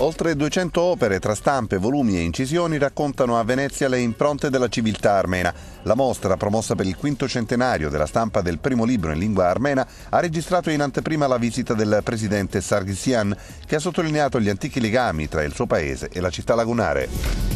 Oltre 200 opere tra stampe, volumi e incisioni raccontano a Venezia le impronte della civiltà armena. La mostra, promossa per il quinto centenario della stampa del primo libro in lingua armena, ha registrato in anteprima la visita del presidente Sargsyan, che ha sottolineato gli antichi legami tra il suo paese e la città lagunare.